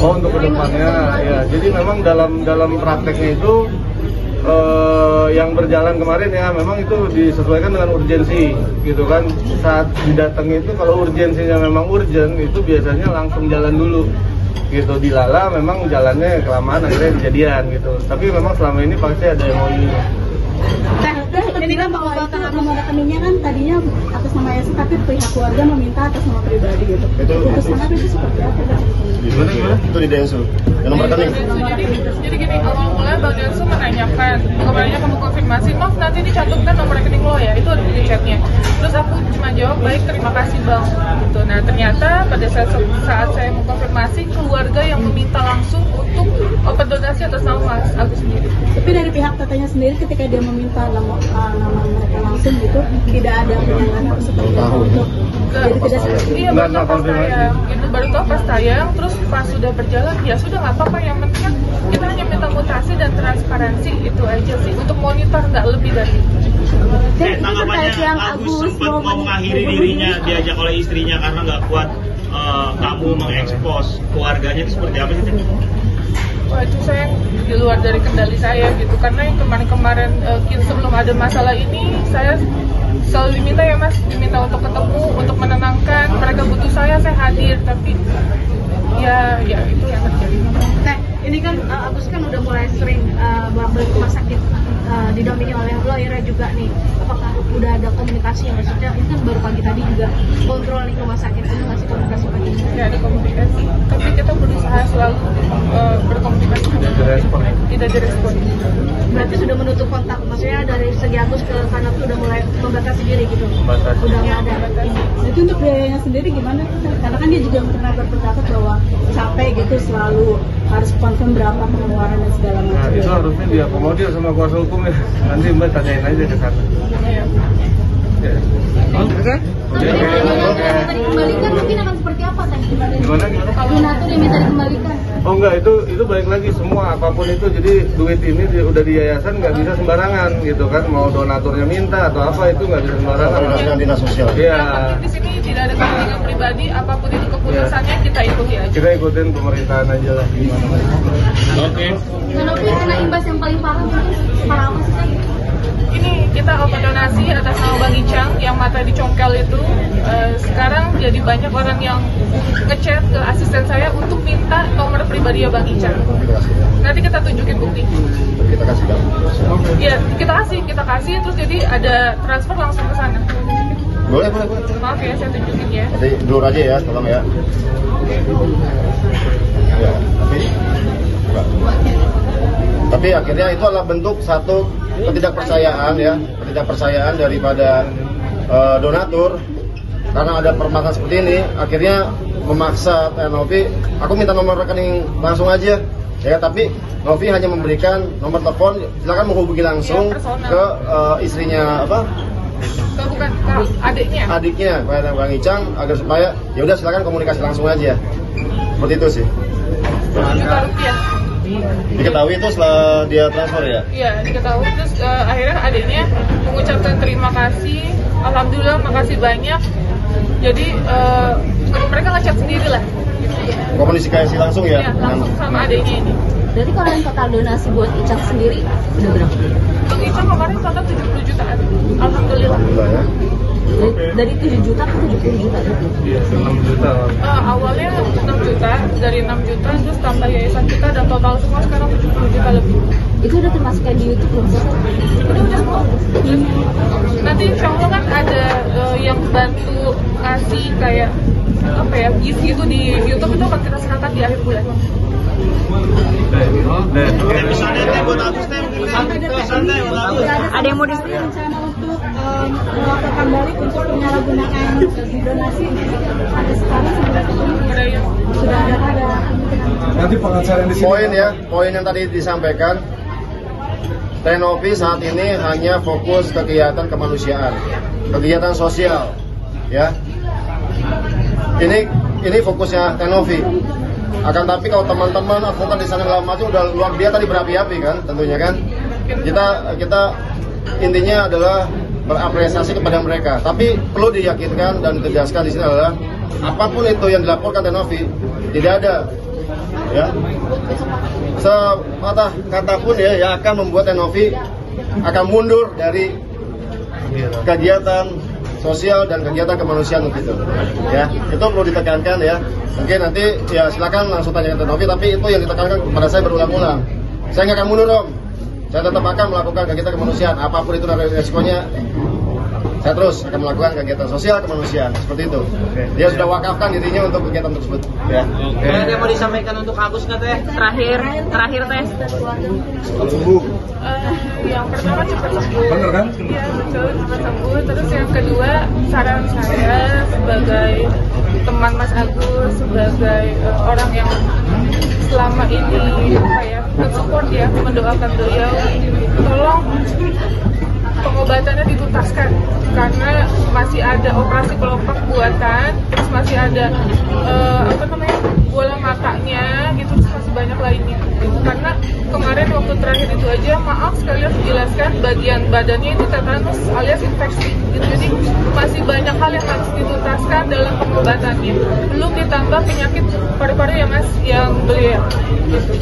Oh untuk ke depannya ya jadi memang dalam dalam prakteknya itu eh, yang berjalan kemarin ya memang itu disesuaikan dengan urgensi gitu kan. Saat didatangi itu kalau urgensinya memang urgent itu biasanya langsung jalan dulu gitu di Lala memang jalannya kelamaan akhirnya kejadian gitu tapi memang selama ini pasti ada MOU nya Teh, teh, ini kan pengobatan nomor rekeningnya kan tadinya atas nama Yasin tapi pihak keluarga meminta atas nama pribadi gitu. Itu- Keputusan itu seperti apa? Teh? Gimana gimana? Itu di Densu. Yang nomor rekening. jadi, jadi gini awal mulai Bang Densu menanyakan kemarinnya kamu konfirmasi maaf nanti dicantumkan nomor rekening lo ya itu ada di chatnya terus aku cuma jawab baik terima kasih bang gitu nah ternyata pada saat saat saya mengkonfirmasi keluarga yang meminta langsung untuk open donasi atas nama Mas Agus sendiri. Tapi dari pihak tetenya sendiri ketika dia meminta nama, uh, nama mereka langsung gitu tidak ada penyangan seperti itu untuk jadi tidak seperti Iya baru tahu pas tayang, gitu baru tahu pas tayang, terus pas sudah berjalan ya sudah nggak apa-apa yang penting kan kita hanya minta mutasi dan transparansi itu aja sih untuk monitor nggak lebih dari itu. Eh, tanggapannya Agus sempat mau mengakhiri dirinya diajak oleh istrinya karena nggak kuat eh, kamu mengekspos keluarganya itu seperti apa sih? Itu saya di luar dari kendali saya gitu karena yang kemarin-kemarin kita sebelum ada masalah ini saya selalu diminta ya mas diminta untuk ketemu untuk menenangkan mereka butuh saya saya hadir tapi ya ya itu yang terjadi. Nah, ini kan uh, Agus kan udah mulai sering uh, bolak-balik ke rumah sakit uh, didampingi oleh lawyer juga nih. Udah ada komunikasi yang maksudnya itu kan baru pagi tadi juga kontrol ke rumah sakit itu masih komunikasi pagi ini. ya ada komunikasi tapi kita berusaha selalu eh, berkomunikasi Tidak direspon. tidak direspon Berarti sudah menutup kontak, maksudnya dari segi Agus ke sana tuh udah mulai membatasi diri gitu. Membatasi. Udah nggak ada. Nah, itu untuk biayanya sendiri gimana? Karena kan dia juga pernah berpendapat bahwa capek gitu selalu harus confirm berapa pengeluaran dan segala nah macam. itu harusnya diakomodir sama kuasa hukum ya nanti mbak tanyain aja ke sana. Oke. Dikembalikan mungkin akan seperti apa teh? Gimana? Donatur yang minta dikembalikan. Oh enggak itu itu balik lagi semua apa pun itu jadi duit ini di- udah di yayasan nggak bisa sembarangan gitu kan mau donaturnya minta atau apa itu nggak bisa sembarangan. Dengan dinas sosial. Iya penting di sini tidak ada kepentingan pribadi, apa pun itu keputusannya kita ikuti aja. kita ikutin pemerintahan aja lah gimana. Oke. Menopi kena imbas yang paling parah mungkin parah apa sih? Ini kita open donasi atas nama Bang Icang yang mata dicongkel itu. Eh, sekarang jadi banyak orang yang ngechat ke asisten saya untuk minta nomor pribadi ya Bang Icang. Nanti kita tunjukin bukti. Kita kasih. Iya, kita kasih, kita kasih terus jadi ada transfer langsung ke sana. Boleh boleh boleh. Maaf ya, saya tunjukin ya. Nanti dulu aja ya, tolong ya. Ya, tapi. Tapi akhirnya itu adalah bentuk satu ketidakpercayaan ya, ketidakpercayaan daripada eh, donatur karena ada permasalahan seperti ini, akhirnya memaksa Novi, aku minta nomor rekening langsung aja. Ya, tapi Novi hanya memberikan nomor telepon, silakan menghubungi langsung personal. ke eh, istrinya apa Ke bukan ke adiknya. adiknya kepada Bang Icang agar supaya ya udah silakan komunikasi langsung aja. Seperti itu sih. Juta rupiah. Diketahui itu setelah dia transfer ya. Iya, diketahui terus eh, akhirnya adiknya mengucapkan terima kasih, alhamdulillah makasih banyak. Jadi eh, mereka ngechat sendiri lah, Komunikasi langsung ya. ya, langsung sama adiknya ini. Jadi kalau yang total donasi buat Icang sendiri udah berapa? Bang Ica kemarin total 70 jutaan, alhamdulillah. Alhamdulillah ya. Dari 7 juta ke 70 juta itu. Iya 6 juta. Eh, awalnya 6 juta, dari 6 juta terus tambah yayasan kita dan total semua sekarang 70 juta lebih. Itu udah termasuk di YouTube belum sih? Udah udah semua. Nanti insya Allah kan ada eh, yang bantu ngasih kayak apa ya gift gitu di YouTube itu akan kita serahkan di akhir bulan. Dan Teh, pesannya teh buat Agus teh, pesan pesan teh buat Agus. Ada yang mau di rencana untuk um, melakukan balik untuk penyalahgunaan donasi ada sekarang sudah Ada ada ada nanti pengacara di Poin ya, poin yang tadi disampaikan. Tenopi saat ini hanya fokus kegiatan kemanusiaan, kegiatan sosial, ya. Ini ini fokusnya Tenovi. Akan tapi kalau teman-teman advokat di sana dalam maju udah luar biasa tadi berapi-api kan, tentunya kan. kita kita intinya adalah berapresiasi kepada mereka. Tapi perlu diyakinkan dan ditegaskan di sini adalah apa pun itu yang dilaporkan Tenovi tidak ada ya. Sepatah kata pun ya yang akan membuat Tenovi akan mundur dari kegiatan sosial dan kegiatan kemanusiaan begitu ya. Itu perlu ditekankan ya. Mungkin nanti ya silakan langsung tanya ke Novi tapi itu yang ditekankan kepada saya berulang-ulang. Saya nggak akan mundur om saya tetap akan melakukan kegiatan kemanusiaan apa pun itu resikonya saya terus akan melakukan kegiatan sosial kemanusiaan seperti itu dia sudah wakafkan dirinya untuk kegiatan tersebut ya Ada yang mau disampaikan untuk Agus nggak teh? Terakhir, terakhir teh. Eh, yang pertama cepat sembuh. Bener kan? Iya betul cepat sembuh. Terus yang kedua saran saya sebagai teman Mas Agus, sebagai eh, orang yang selama ini apa ya mensupport ya, mendoakan beliau, tolong pengobatannya dituntaskan karena masih ada operasi kelopak buatan, terus masih ada eh, apa namanya bola matanya, gitu terus masih banyak lainnya. Karena kemarin waktu terakhir itu aja maaf sekali harus dijelaskan bagian badannya itu tetanus alias infeksi. Gitu. Jadi masih banyak hal yang harus dituntaskan dalam pengobatannya. Belum ditambah penyakit paru-paru ya mas yang beliau. Gitu.